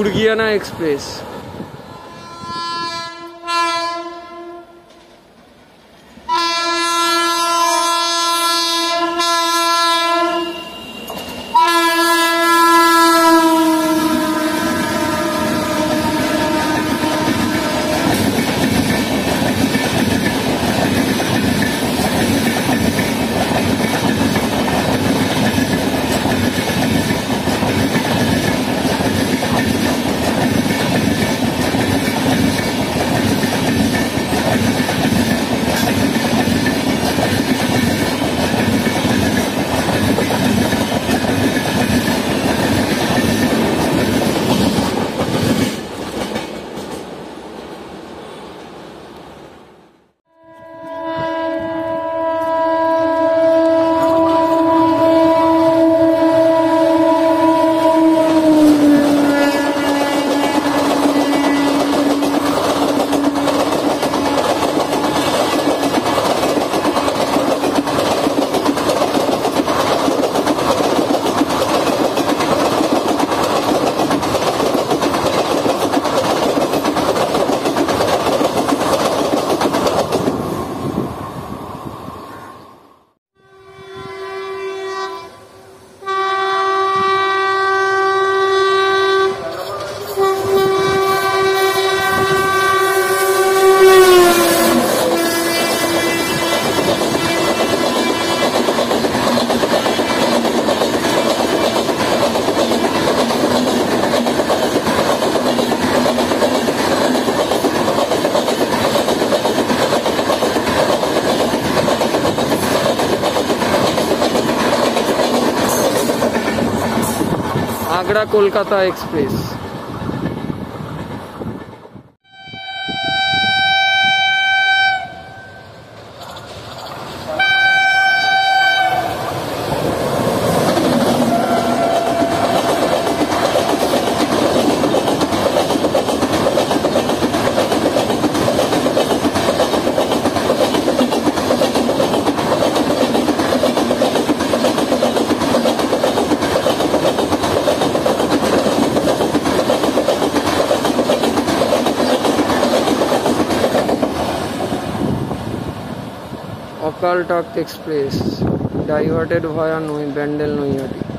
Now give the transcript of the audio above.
Durgiana express. Agra Kolkata express. call talk takes place diverted via Noi- Bandel Noyati.